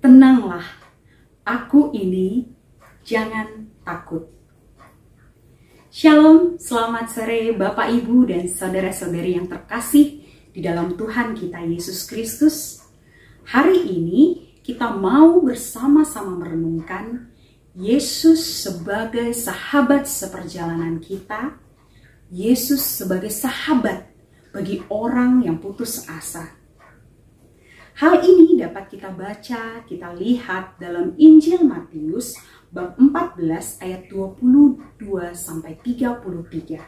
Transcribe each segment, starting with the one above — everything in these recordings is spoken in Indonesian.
Tenanglah, aku ini jangan takut. Shalom, selamat sore Bapak Ibu dan saudara-saudari yang terkasih di dalam Tuhan kita Yesus Kristus. Hari ini kita mau bersama-sama merenungkan Yesus sebagai sahabat seperjalanan kita, Yesus sebagai sahabat bagi orang yang putus asa Hal ini dapat kita baca, kita lihat dalam Injil Matius bab 14 ayat 22 sampai 33.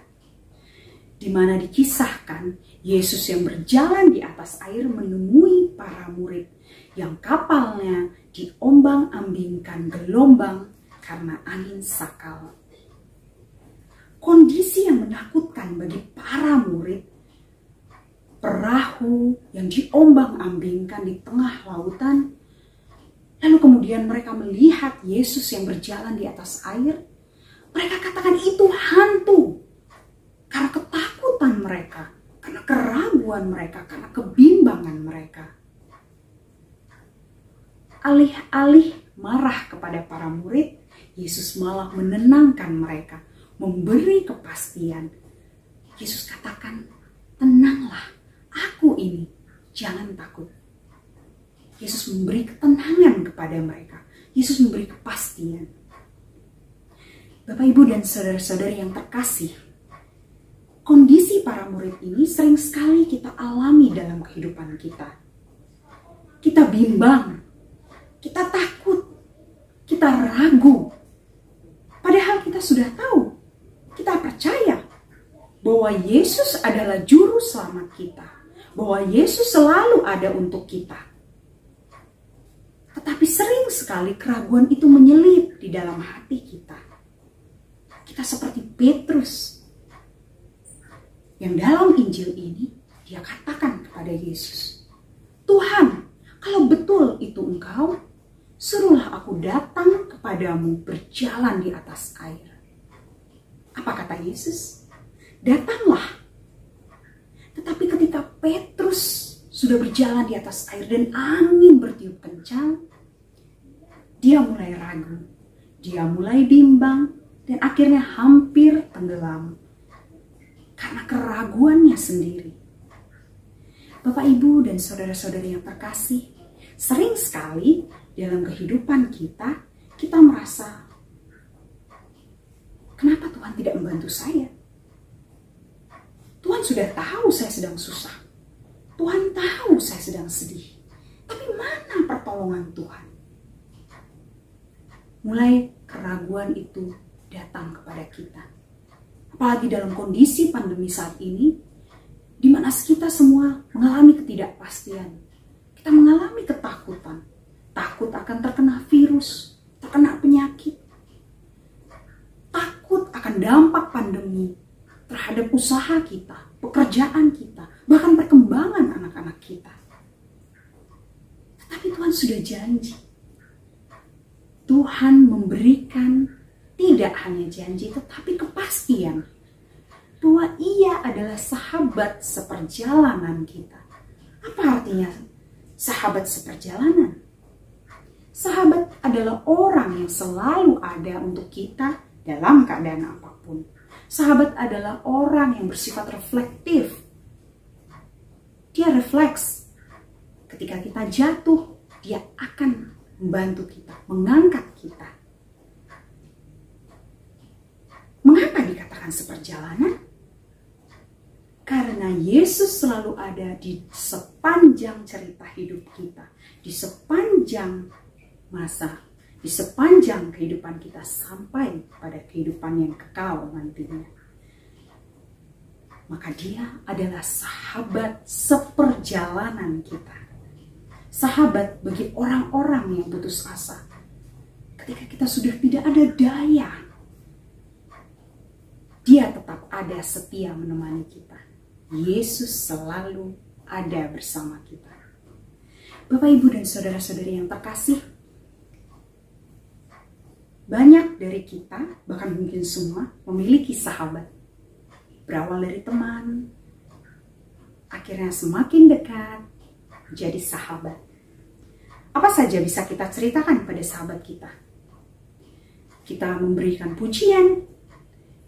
Di mana dikisahkan Yesus yang berjalan di atas air menemui para murid yang kapalnya diombang-ambingkan gelombang karena angin sakal. Kondisi yang menakutkan bagi para murid perahu yang diombang-ambingkan di tengah lautan. Lalu kemudian mereka melihat Yesus yang berjalan di atas air. Mereka katakan itu hantu. Karena ketakutan mereka, karena keraguan mereka, karena kebimbangan mereka. Alih-alih marah kepada para murid, Yesus malah menenangkan mereka, memberi kepastian. Yesus katakan, tenanglah, aku ini, jangan takut. Yesus memberi ketenangan kepada mereka. Yesus memberi kepastian. Bapak, Ibu, dan saudara-saudari yang terkasih, kondisi para murid ini sering sekali kita alami dalam kehidupan kita. Kita bimbang, kita takut, kita ragu. Padahal kita sudah tahu, kita percaya bahwa Yesus adalah juru selamat kita bahwa Yesus selalu ada untuk kita. Tetapi sering sekali keraguan itu menyelip di dalam hati kita. Kita seperti Petrus yang dalam Injil ini dia katakan kepada Yesus, Tuhan, kalau betul itu engkau, suruhlah aku datang kepadamu berjalan di atas air. Apa kata Yesus? Datanglah Petrus sudah berjalan di atas air dan angin bertiup kencang, dia mulai ragu, dia mulai bimbang, dan akhirnya hampir tenggelam karena keraguannya sendiri. Bapak, ibu, dan saudara-saudari yang terkasih, sering sekali dalam kehidupan kita, kita merasa, "Kenapa Tuhan tidak membantu saya?" Tuhan sudah tahu saya sedang susah. Tuhan tahu saya sedang sedih. Tapi mana pertolongan Tuhan? Mulai keraguan itu datang kepada kita. Apalagi dalam kondisi pandemi saat ini, di mana kita semua mengalami ketidakpastian. Kita mengalami ketakutan. Takut akan terkena virus, terkena penyakit. Takut akan dampak pandemi terhadap usaha kita, pekerjaan kita, bahkan perkembangan anak-anak kita. Tetapi Tuhan sudah janji. Tuhan memberikan tidak hanya janji tetapi kepastian bahwa ia adalah sahabat seperjalanan kita. Apa artinya sahabat seperjalanan? Sahabat adalah orang yang selalu ada untuk kita dalam keadaan apa pun. Sahabat adalah orang yang bersifat reflektif. Refleks. Ketika kita jatuh, dia akan membantu kita, mengangkat kita. Mengapa dikatakan seperjalanan? Karena Yesus selalu ada di sepanjang cerita hidup kita, di sepanjang masa di sepanjang kehidupan kita sampai pada kehidupan yang kekal nantinya. Maka dia adalah sahabat seperjalanan kita. Sahabat bagi orang-orang yang putus asa. Ketika kita sudah tidak ada daya, dia tetap ada setia menemani kita. Yesus selalu ada bersama kita. Bapak, Ibu, dan saudara-saudari yang terkasih, banyak dari kita, bahkan mungkin semua, memiliki sahabat. Berawal dari teman, akhirnya semakin dekat, jadi sahabat. Apa saja bisa kita ceritakan pada sahabat kita? Kita memberikan pujian,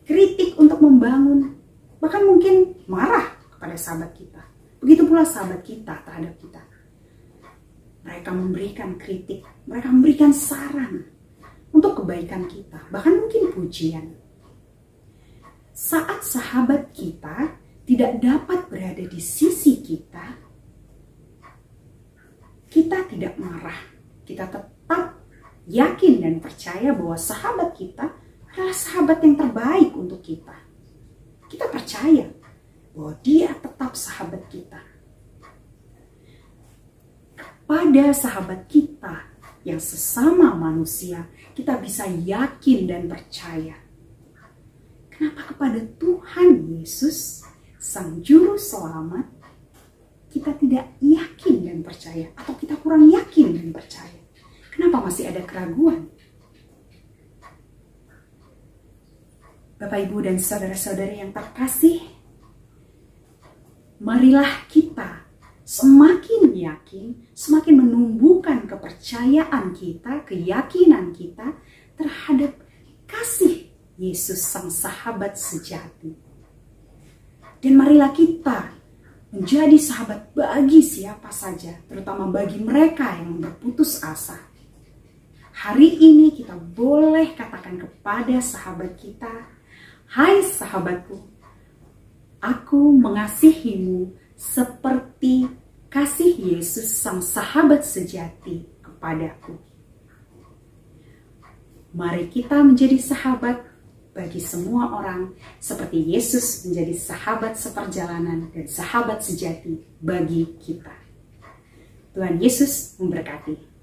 kritik untuk membangun, bahkan mungkin marah kepada sahabat kita. Begitu pula sahabat kita terhadap kita. Mereka memberikan kritik, mereka memberikan saran untuk kebaikan kita, bahkan mungkin pujian. Saat sahabat kita tidak dapat berada di sisi kita, kita tidak marah. Kita tetap yakin dan percaya bahwa sahabat kita adalah sahabat yang terbaik untuk kita. Kita percaya bahwa dia tetap sahabat kita. Kepada sahabat kita yang sesama manusia, kita bisa yakin dan percaya. Kenapa kepada Tuhan Yesus, Sang Juru Selamat, kita tidak yakin dan percaya, atau kita kurang yakin dan percaya? Kenapa masih ada keraguan? Bapak, Ibu, dan saudara-saudari yang terkasih, marilah kita semakin yakin, semakin menumbuhkan kepercayaan kita, keyakinan kita terhadap kasih Yesus sang sahabat sejati. Dan marilah kita menjadi sahabat bagi siapa saja, terutama bagi mereka yang berputus asa. Hari ini kita boleh katakan kepada sahabat kita, "Hai sahabatku, aku mengasihimu seperti kasih Yesus sang sahabat sejati kepadaku. Mari kita menjadi sahabat bagi semua orang seperti Yesus menjadi sahabat seperjalanan dan sahabat sejati bagi kita. Tuhan Yesus memberkati.